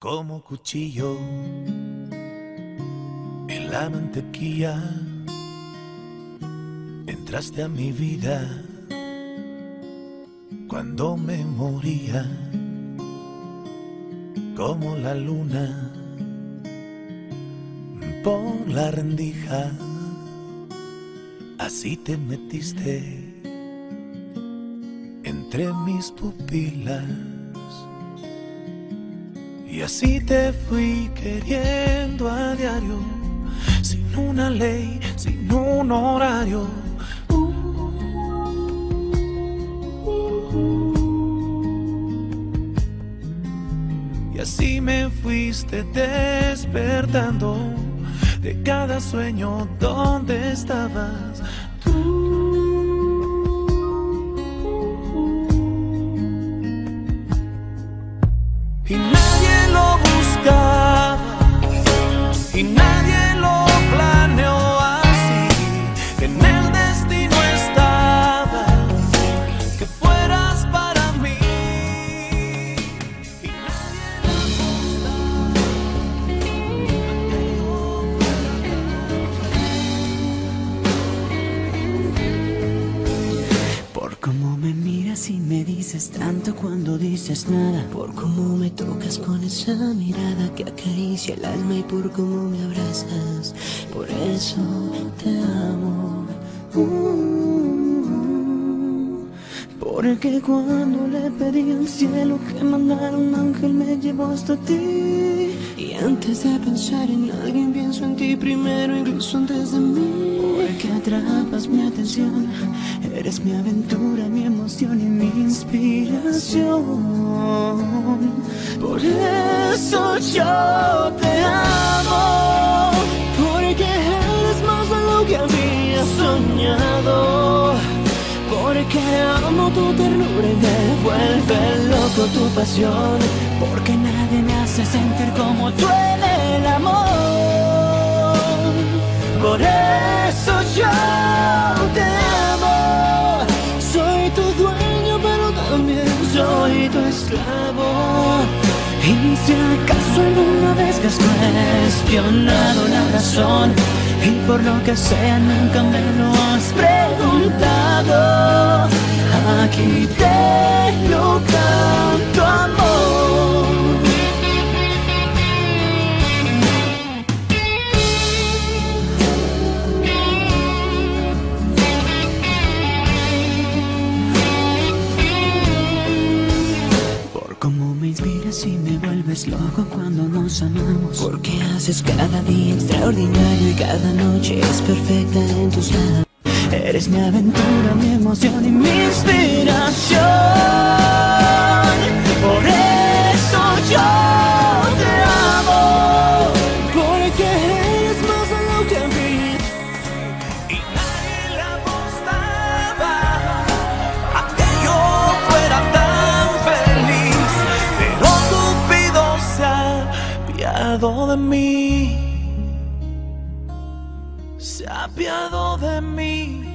Como cuchillo en la mantequilla, entraste a mi vida cuando me moría, como la luna por la rendija, así te metiste entre mis pupilas. Y así te fui queriendo a diario, sin una ley, sin un horario. Y así me fuiste despertando de cada sueño donde estabas nadie y nadie lo planeó así. Me dices tanto cuando dices nada. Por cómo me tocas con esa mirada que acaricia el alma y por cómo me abrazas. Por eso te amo. Uh, porque cuando le pedí al cielo que mandara un ángel me llevó hasta ti. Y antes de pensar en alguien pienso en ti primero, incluso antes de mí. Atrapas mi atención, eres mi aventura, mi emoción y mi inspiración. Por eso yo te amo, porque eres más de lo que había soñado. Porque amo tu ternura y me vuelve loco tu pasión. Porque nadie me hace sentir como tú el amor. Por eso yo Y si acaso alguna vez has cuestionado la razón y por lo que sea nunca me lo has preguntado, aquí te lo canto amor. Inspiras y me vuelves loco cuando nos amamos. Porque haces cada día extraordinario y cada noche es perfecta en tus lados. Eres mi aventura, mi emoción y mi inspiración. Apiado de mí. Se ha apiado de mí.